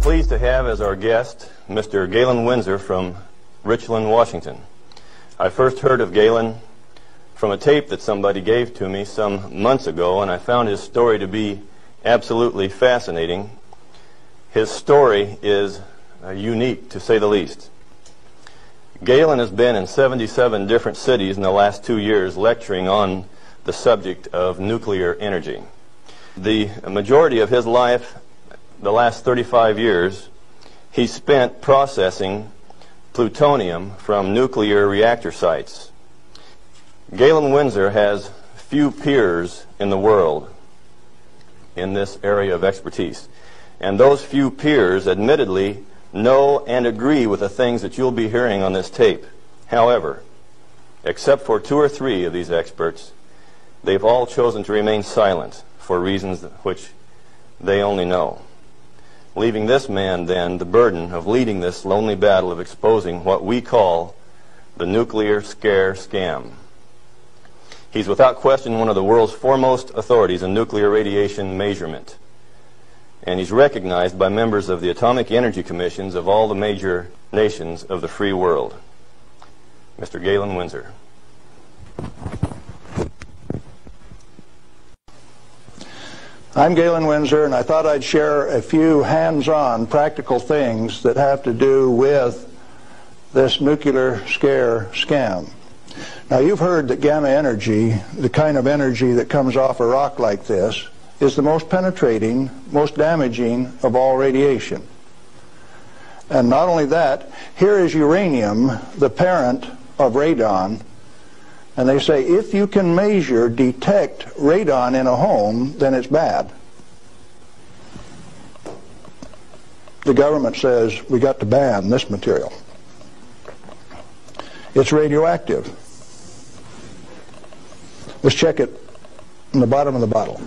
Pleased to have as our guest Mr. Galen Winsor from Richland, Washington. I first heard of Galen from a tape that somebody gave to me some months ago, and I found his story to be absolutely fascinating. His story is uh, unique, to say the least. Galen has been in 77 different cities in the last two years lecturing on the subject of nuclear energy. The majority of his life the last 35 years, he spent processing plutonium from nuclear reactor sites. Galen Winsor has few peers in the world in this area of expertise. And those few peers, admittedly, know and agree with the things that you'll be hearing on this tape. However, except for two or three of these experts, they've all chosen to remain silent for reasons which they only know leaving this man then the burden of leading this lonely battle of exposing what we call the nuclear scare scam. He's without question one of the world's foremost authorities in nuclear radiation measurement. And he's recognized by members of the Atomic Energy Commissions of all the major nations of the free world. Mr. Galen Winsor. I'm Galen Winsor, and I thought I'd share a few hands-on practical things that have to do with this nuclear scare scam. Now, you've heard that gamma energy, the kind of energy that comes off a rock like this, is the most penetrating, most damaging of all radiation. And not only that, here is uranium, the parent of radon, and they say if you can measure, detect radon in a home, then it's bad. The government says we got to ban this material. It's radioactive. Let's check it in the bottom of the bottle.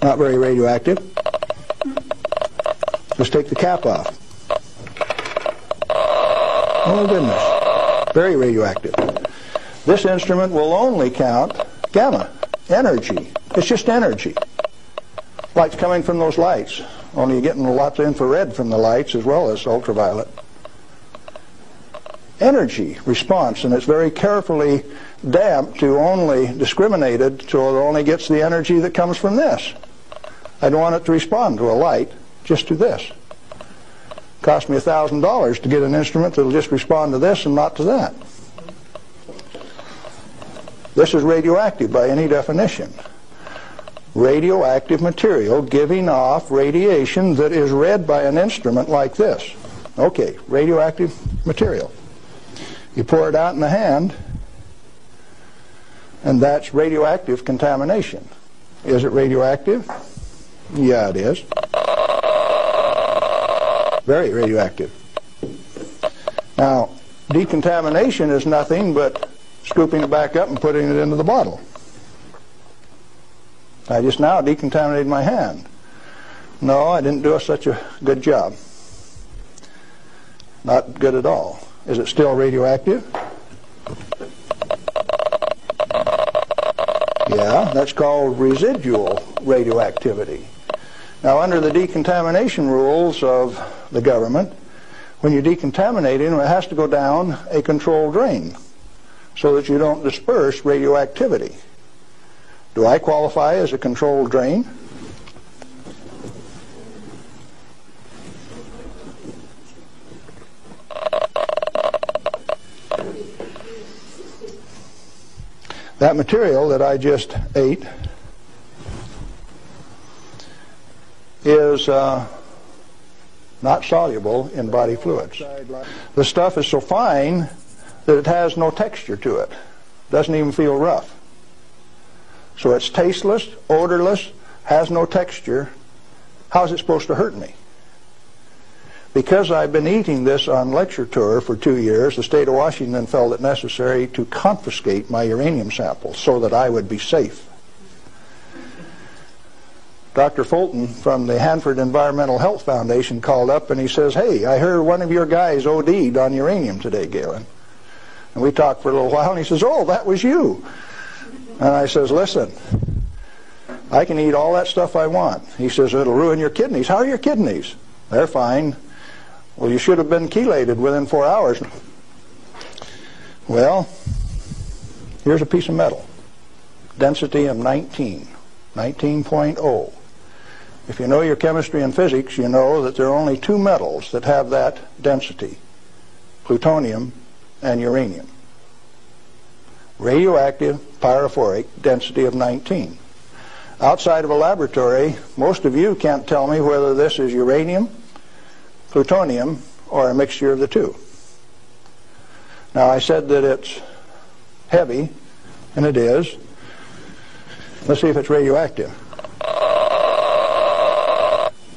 Not very radioactive. Let's take the cap off. Oh goodness very radioactive. This instrument will only count gamma, energy. It's just energy. Light's coming from those lights, only you're getting lots of infrared from the lights as well as ultraviolet. Energy response, and it's very carefully damped to only discriminated so it only gets the energy that comes from this. I don't want it to respond to a light, just to this. Cost me $1,000 to get an instrument that'll just respond to this and not to that. This is radioactive by any definition. Radioactive material giving off radiation that is read by an instrument like this. Okay, radioactive material. You pour it out in the hand, and that's radioactive contamination. Is it radioactive? Yeah, it is very radioactive. Now, decontamination is nothing but scooping it back up and putting it into the bottle. I just now decontaminated my hand. No, I didn't do such a good job. Not good at all. Is it still radioactive? Yeah, that's called residual radioactivity. Now, under the decontamination rules of the government, when you're decontaminating, it has to go down a controlled drain so that you don't disperse radioactivity. Do I qualify as a controlled drain? That material that I just ate is uh, not soluble in body fluids. The stuff is so fine that it has no texture to it. Doesn't even feel rough. So it's tasteless, odorless, has no texture. How's it supposed to hurt me? Because I've been eating this on lecture tour for two years, the state of Washington felt it necessary to confiscate my uranium samples so that I would be safe. Dr. Fulton from the Hanford Environmental Health Foundation called up and he says, hey, I heard one of your guys OD'd on uranium today, Galen. And we talked for a little while and he says, oh, that was you. And I says, listen, I can eat all that stuff I want. He says, it'll ruin your kidneys. How are your kidneys? They're fine. Well, you should have been chelated within four hours. Well, here's a piece of metal. Density of 19, 19.0. If you know your chemistry and physics, you know that there are only two metals that have that density, plutonium and uranium. Radioactive, pyrophoric, density of 19. Outside of a laboratory, most of you can't tell me whether this is uranium, plutonium, or a mixture of the two. Now I said that it's heavy, and it is. Let's see if it's radioactive.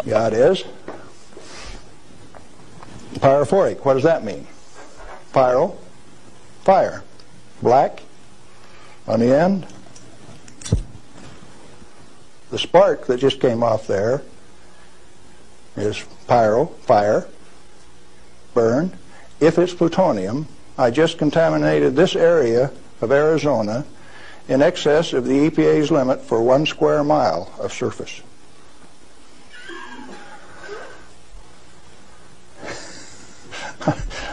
Yeah, it is. Pyrophoric, what does that mean? Pyro, fire. Black on the end. The spark that just came off there is pyro, fire, burn. If it's plutonium, I just contaminated this area of Arizona in excess of the EPA's limit for one square mile of surface.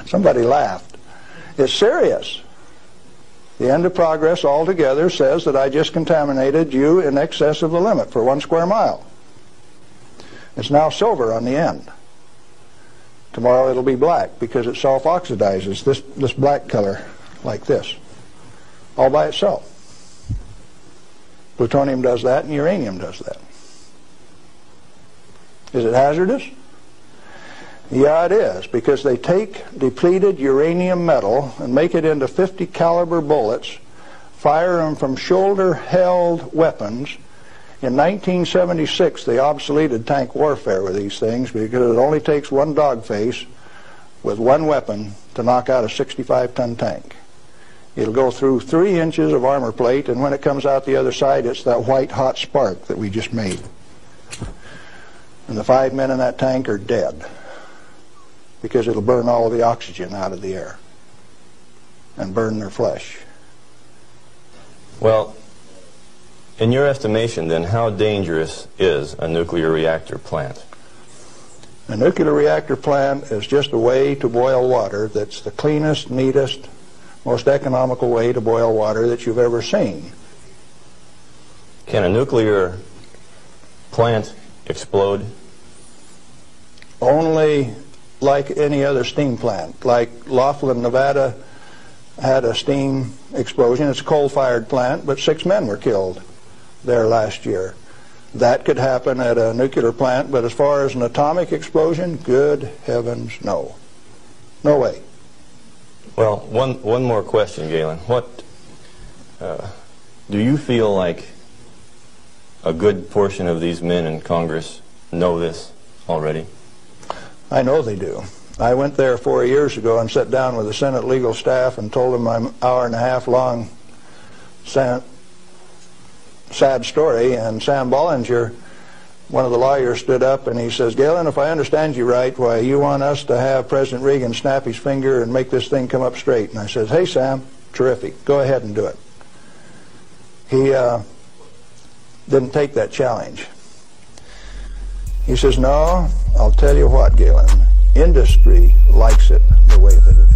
Somebody laughed. It's serious. The end of progress altogether says that I just contaminated you in excess of the limit for one square mile. It's now silver on the end. Tomorrow it'll be black because it self-oxidizes, this, this black color, like this, all by itself. Plutonium does that and uranium does that. Is it hazardous? Yeah, it is, because they take depleted uranium metal and make it into 50 caliber bullets, fire them from shoulder-held weapons. In 1976, they obsoleted tank warfare with these things because it only takes one dog face with one weapon to knock out a 65-ton tank. It'll go through three inches of armor plate, and when it comes out the other side, it's that white hot spark that we just made. And the five men in that tank are dead because it'll burn all the oxygen out of the air and burn their flesh. Well, in your estimation, then, how dangerous is a nuclear reactor plant? A nuclear reactor plant is just a way to boil water that's the cleanest, neatest, most economical way to boil water that you've ever seen. Can a nuclear plant explode? Only like any other steam plant. Like Laughlin, Nevada had a steam explosion. It's a coal-fired plant, but six men were killed there last year. That could happen at a nuclear plant, but as far as an atomic explosion, good heavens, no. No way. Well, one, one more question, Galen. What uh, do you feel like a good portion of these men in Congress know this already? I know they do. I went there four years ago and sat down with the Senate legal staff and told them my hour and a half long sad story. And Sam Bollinger, one of the lawyers, stood up and he says, Galen, if I understand you right, why you want us to have President Reagan snap his finger and make this thing come up straight. And I says, hey, Sam, terrific. Go ahead and do it. He uh, didn't take that challenge. He says, no, I'll tell you what, Galen, industry likes it the way that it